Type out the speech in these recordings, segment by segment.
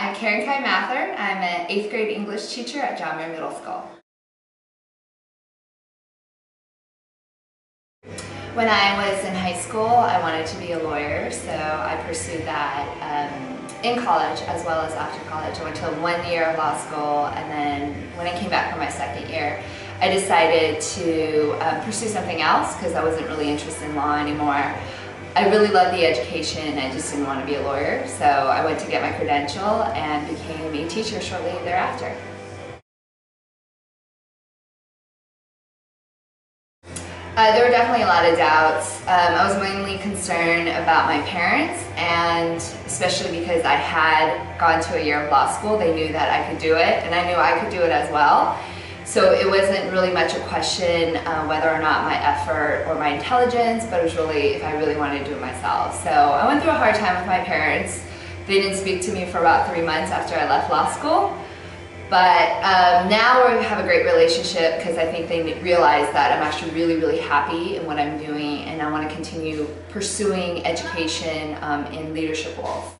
I'm Karen Cai Mather. I'm an 8th grade English teacher at John Muir Middle School. When I was in high school, I wanted to be a lawyer, so I pursued that um, in college as well as after college. I went to one year of law school, and then when I came back for my second year, I decided to um, pursue something else because I wasn't really interested in law anymore. I really loved the education, I just didn't want to be a lawyer, so I went to get my credential and became a teacher shortly thereafter. Uh, there were definitely a lot of doubts. Um, I was mainly concerned about my parents, and especially because I had gone to a year of law school, they knew that I could do it, and I knew I could do it as well. So it wasn't really much a question uh, whether or not my effort or my intelligence, but it was really if I really wanted to do it myself. So I went through a hard time with my parents. They didn't speak to me for about three months after I left law school. But um, now we have a great relationship because I think they realize that I'm actually really, really happy in what I'm doing and I want to continue pursuing education um, in leadership roles.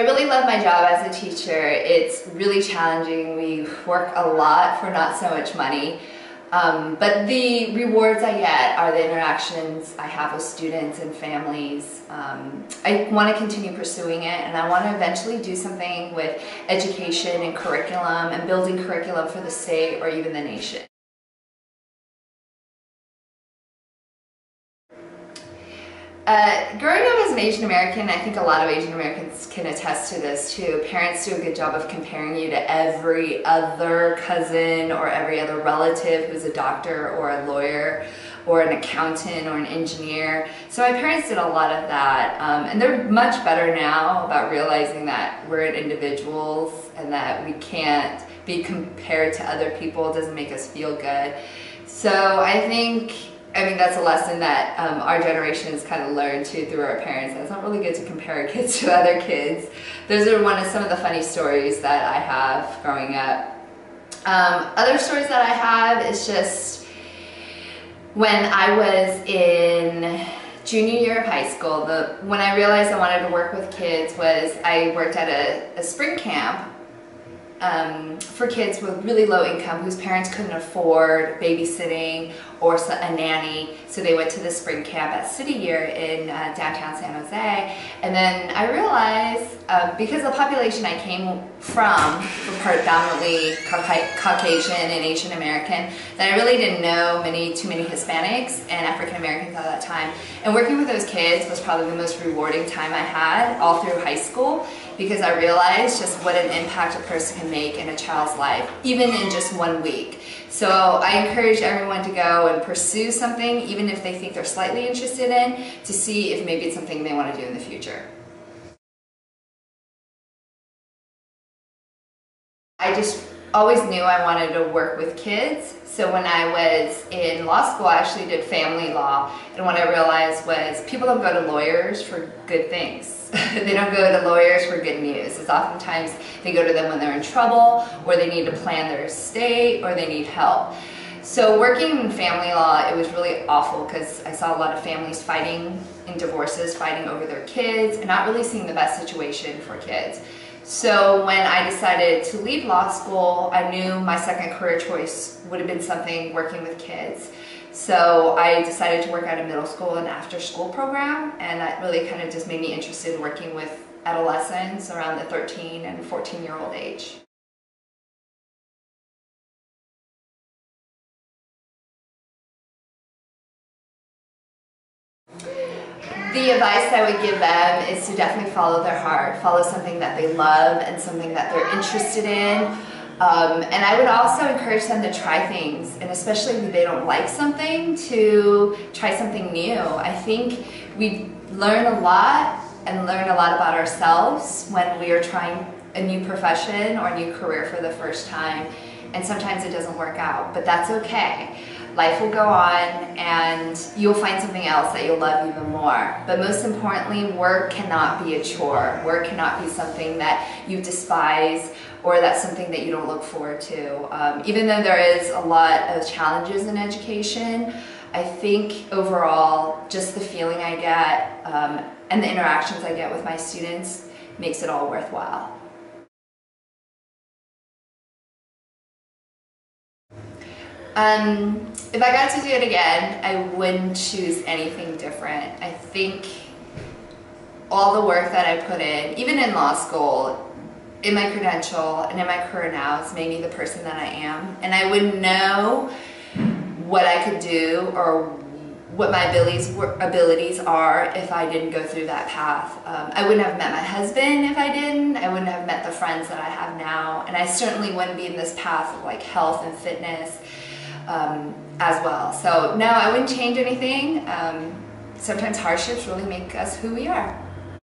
I really love my job as a teacher. It's really challenging. We work a lot for not so much money. Um, but the rewards I get are the interactions I have with students and families. Um, I want to continue pursuing it and I want to eventually do something with education and curriculum and building curriculum for the state or even the nation. Uh, growing up as an Asian American, I think a lot of Asian Americans can attest to this too. Parents do a good job of comparing you to every other cousin or every other relative who's a doctor or a lawyer or an accountant or an engineer. So my parents did a lot of that um, and they're much better now about realizing that we're individuals and that we can't be compared to other people. It doesn't make us feel good. So I think I mean, that's a lesson that um, our generation has kind of learned too through our parents. It's not really good to compare kids to other kids. Those are one of some of the funny stories that I have growing up. Um, other stories that I have is just when I was in junior year of high school, the, when I realized I wanted to work with kids was I worked at a, a spring camp um, for kids with really low income whose parents couldn't afford babysitting or a nanny. So they went to the spring camp at City Year in uh, downtown San Jose. And then I realized, uh, because the population I came from were predominantly Caucasian and Asian American, that I really didn't know many too many Hispanics and African Americans at that time. And working with those kids was probably the most rewarding time I had all through high school because I realized just what an impact a person can make in a child's life, even in just one week. So I encourage everyone to go and pursue something, even if they think they're slightly interested in, to see if maybe it's something they want to do in the future. I just always knew I wanted to work with kids. So when I was in law school, I actually did family law. And what I realized was people don't go to lawyers for good things. they don't go to lawyers for good news. It's oftentimes they go to them when they're in trouble, or they need to plan their estate, or they need help. So working in family law, it was really awful because I saw a lot of families fighting in divorces, fighting over their kids, and not really seeing the best situation for kids. So when I decided to leave law school, I knew my second career choice would have been something working with kids. So I decided to work at a middle school and after school program and that really kind of just made me interested in working with adolescents around the 13 and 14 year old age. The advice I would give them is to definitely follow their heart, follow something that they love and something that they're interested in. Um, and I would also encourage them to try things, and especially if they don't like something, to try something new. I think we learn a lot and learn a lot about ourselves when we are trying a new profession or a new career for the first time. And sometimes it doesn't work out, but that's okay life will go on and you'll find something else that you'll love even more. But most importantly, work cannot be a chore. Work cannot be something that you despise or that's something that you don't look forward to. Um, even though there is a lot of challenges in education, I think overall, just the feeling I get um, and the interactions I get with my students makes it all worthwhile. Um, if I got to do it again, I wouldn't choose anything different. I think all the work that I put in, even in law school, in my credential and in my career now, has made me the person that I am. And I wouldn't know what I could do or what my abilities were, abilities are if I didn't go through that path. Um, I wouldn't have met my husband if I didn't. I wouldn't have met the friends that I have now, and I certainly wouldn't be in this path of like health and fitness um, as well. So no, I wouldn't change anything. Um, sometimes hardships really make us who we are.